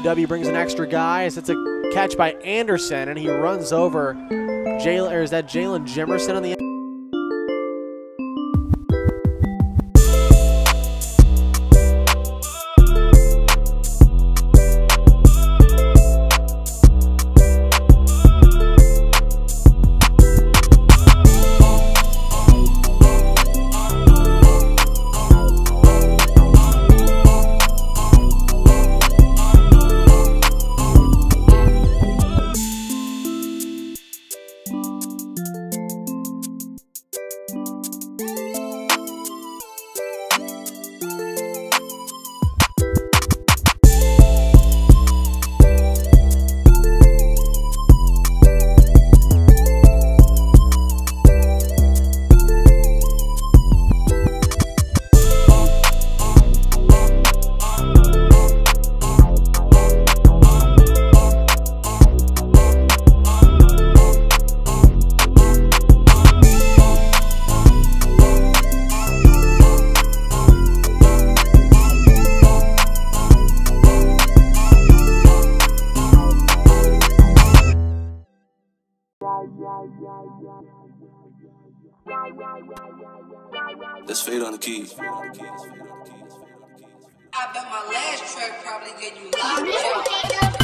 UAW brings an extra guy. It's a catch by Anderson, and he runs over Jalen. Or is that Jalen Jimerson on the? That's fade on the keys. I bet my last track probably get you locked up.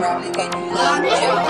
probably get you locked up.